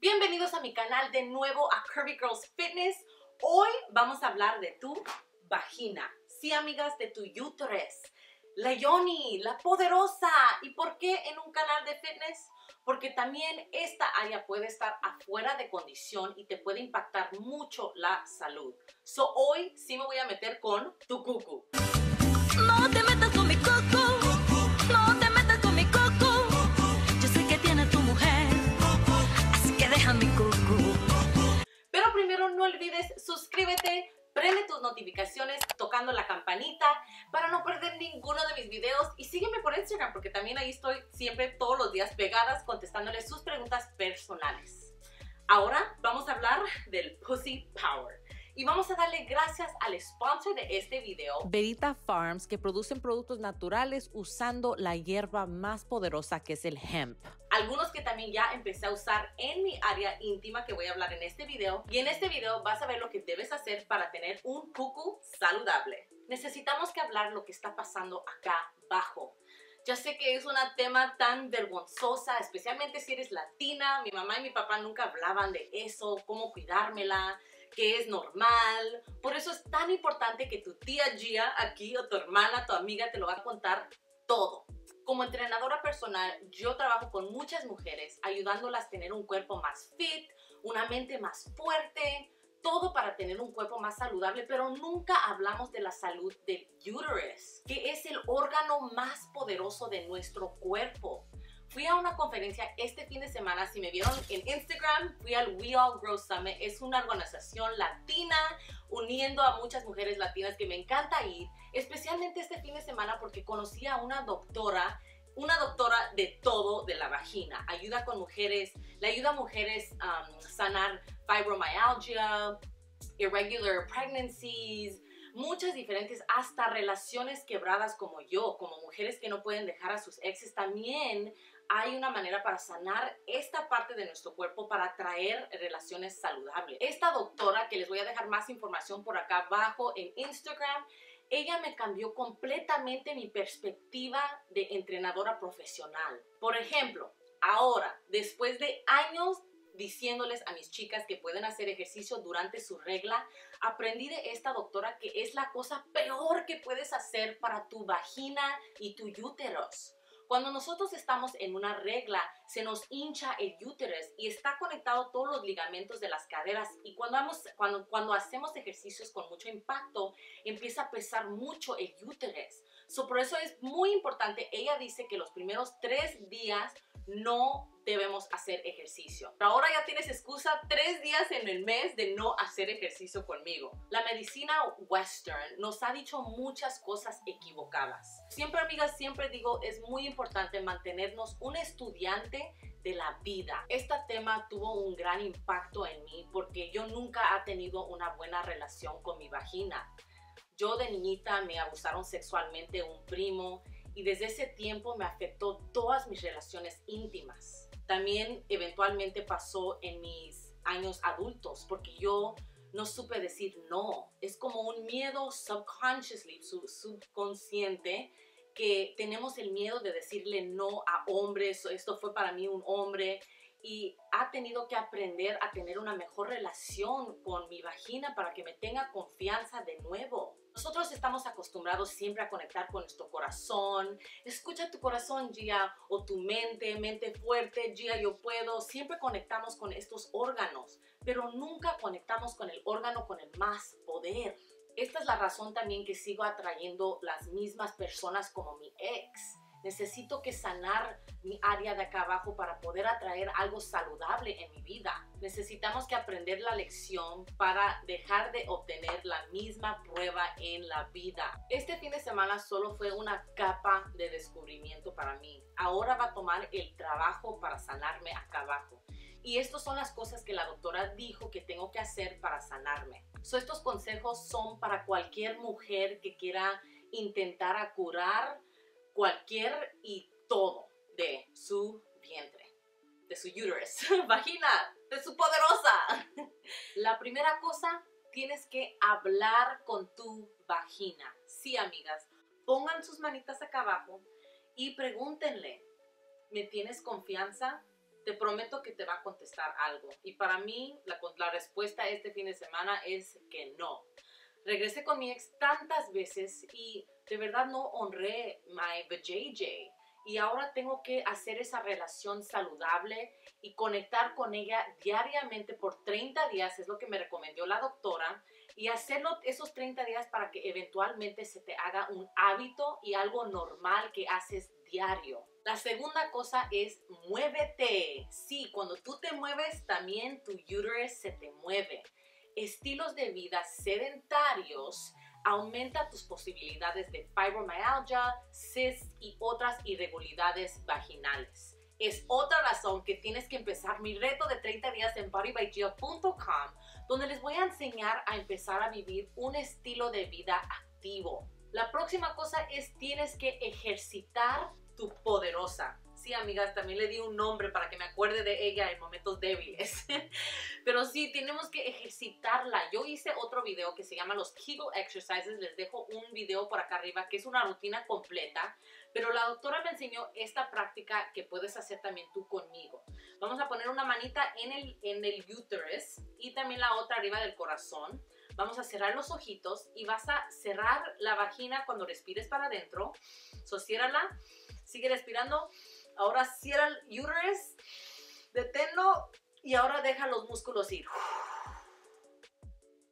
Bienvenidos a mi canal de nuevo a Curvy Girls Fitness. Hoy vamos a hablar de tu vagina. Sí, amigas, de tu uterus. La Yoni, la poderosa. ¿Y por qué en un canal de fitness? Porque también esta área puede estar afuera de condición y te puede impactar mucho la salud. So hoy sí me voy a meter con tu cucu. No te metas con mi coco, no olvides suscríbete, prende tus notificaciones tocando la campanita para no perder ninguno de mis videos y sígueme por Instagram porque también ahí estoy siempre todos los días pegadas contestándoles sus preguntas personales. Ahora vamos a hablar del Pussy Power. Y vamos a darle gracias al sponsor de este video, Verita Farms, que producen productos naturales usando la hierba más poderosa que es el hemp. algunos que también ya empecé a usar en mi área íntima que voy a hablar en este video. Y en este video vas a ver lo que debes hacer para tener un cucu saludable. Necesitamos que hablar lo que está pasando acá abajo. Ya sé que es un tema tan vergonzosa, especialmente si eres latina. Mi mamá y mi papá nunca hablaban de eso, cómo cuidármela, que es normal. Por eso es tan importante que tu tía Gia aquí o tu hermana, tu amiga te lo va a contar todo. Como entrenadora personal, yo trabajo con muchas mujeres ayudándolas a tener un cuerpo más fit, una mente más fuerte, todo para tener un cuerpo más saludable, pero nunca hablamos de la salud del uterus, que es el órgano más poderoso de nuestro cuerpo. Fui a una conferencia este fin de semana, si me vieron en Instagram, fui al We All Grow Summit, es una organización latina uniendo a muchas mujeres latinas que me encanta ir, especialmente este fin de semana porque conocí a una doctora una doctora de todo de la vagina. Ayuda con mujeres, le ayuda a mujeres a sanar fibromyalgia, irregular pregnancies, muchas diferentes, hasta relaciones quebradas como yo, como mujeres que no pueden dejar a sus exes. También hay una manera para sanar esta parte de nuestro cuerpo para traer relaciones saludables. Esta doctora, que les voy a dejar más información por acá abajo en Instagram, ella me cambió completamente mi perspectiva de entrenadora profesional. Por ejemplo, ahora, después de años diciéndoles a mis chicas que pueden hacer ejercicio durante su regla, aprendí de esta doctora que es la cosa peor que puedes hacer para tu vagina y tu úteros. Cuando nosotros estamos en una regla, se nos hincha el uterus y está conectado todos los ligamentos de las caderas. Y cuando, hacemos ejercicios con mucho impacto, empieza a pesar mucho el uterus. So, por eso es muy importante. Ella dice que los primeros tres días no debemos hacer ejercicio. Ahora ya tienes excusa tres días en el mes de no hacer ejercicio conmigo. La medicina western nos ha dicho muchas cosas equivocadas. Siempre, amigas, siempre digo, es muy importante mantenernos un estudiante de la vida. Este tema tuvo un gran impacto en mí porque yo nunca he tenido una buena relación con mi vagina. Yo de niñita me abusaron sexualmente un primo y desde ese tiempo me afectó todas mis relaciones íntimas. También eventualmente pasó en mis años adultos porque yo no supe decir no. Es como un miedo subconsciously, subconsciente, que tenemos el miedo de decirle no a hombres. Esto fue para mí un hombre y ha tenido que aprender a tener una mejor relación con mi vagina para que me tenga confianza de nuevo. Nosotros estamos acostumbrados siempre a conectar con nuestro corazón. Escucha tu corazón, Gia, o tu mente, mente fuerte, Gia, yo puedo. Siempre conectamos con estos órganos, pero nunca conectamos con el órgano con el más poder. Esta es la razón también que sigo atrayendo las mismas personas como mi ex Necesito que sanar mi área de acá abajo para poder atraer algo saludable en mi vida. Necesitamos que aprender la lección para dejar de obtener la misma prueba en la vida. Este fin de semana solo fue una capa de descubrimiento para mí. Ahora va a tomar el trabajo para sanarme acá abajo. Y estas son las cosas que la doctora dijo que tengo que hacer para sanarme. So, estos consejos son para cualquier mujer que quiera intentar curar cualquier y todo de su vientre, de su uterus, vagina, de su poderosa. La primera cosa, tienes que hablar con tu vagina. Sí, amigas, pongan sus manitas acá abajo y pregúntenle, ¿me tienes confianza? te prometo que te va a contestar algo. Y para mí, la, la respuesta este fin de semana es que no. Regresé con mi ex tantas veces y de verdad no honré my JJ. Y ahora tengo que hacer esa relación saludable y conectar con ella diariamente por 30 días, es lo que me recomendó la doctora. Y hacerlo esos 30 días para que eventualmente se te haga un hábito y algo normal que haces diario. La segunda cosa es muévete. Sí, cuando tú te mueves, también tu uterus se te mueve. Estilos de vida sedentarios aumenta tus posibilidades de fibromyalgia, cysts y otras irregularidades vaginales. Es otra razón que tienes que empezar mi reto de 30 días en bodybygeo.com, donde les voy a enseñar a empezar a vivir un estilo de vida activo. La próxima cosa es tienes que ejercitar tu poderosa. Sí, amigas, también le di un nombre para que me acuerde de ella en momentos débiles. Pero sí, tenemos que ejercitarla. Yo hice otro video que se llama los Kegel Exercises. Les dejo un video por acá arriba que es una rutina completa. Pero la doctora me enseñó esta práctica que puedes hacer también tú conmigo. Vamos a poner una manita en el, en el uterus y también la otra arriba del corazón. Vamos a cerrar los ojitos y vas a cerrar la vagina cuando respires para adentro. So, Sigue respirando. Ahora cierra el uterus. Deténlo y ahora deja los músculos ir.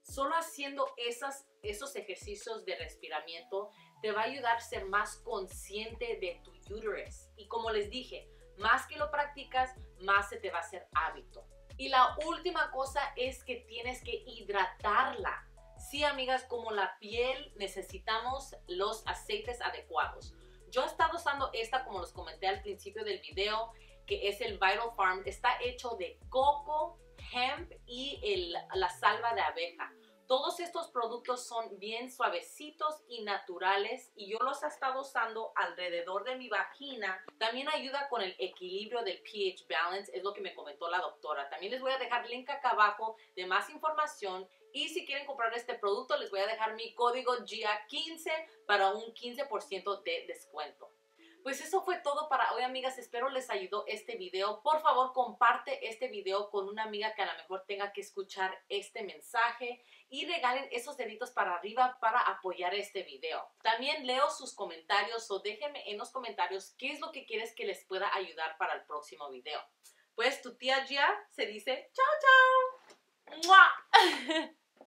Solo haciendo esas, esos ejercicios de respiramiento te va a ayudar a ser más consciente de tu uterus. Y como les dije, más que lo practicas, más se te va a hacer hábito. Y la última cosa es que tienes que hidratarla. Sí, amigas, como la piel necesitamos los aceites adecuados. Yo he estado usando esta, como les comenté al principio del video, que es el Vital Farm. Está hecho de coco, hemp y el, la salva de abeja. Todos estos productos son bien suavecitos y naturales y yo los he estado usando alrededor de mi vagina. También ayuda con el equilibrio del pH balance, es lo que me comentó la doctora. También les voy a dejar link acá abajo de más información y si quieren comprar este producto, les voy a dejar mi código GIA15 para un 15% de descuento. Pues eso fue todo para hoy, amigas. Espero les ayudó este video. Por favor, comparte este video con una amiga que a lo mejor tenga que escuchar este mensaje y regalen esos deditos para arriba para apoyar este video. También leo sus comentarios o déjenme en los comentarios qué es lo que quieres que les pueda ayudar para el próximo video. Pues tu tía Gia se dice chao chao. ¡Mua!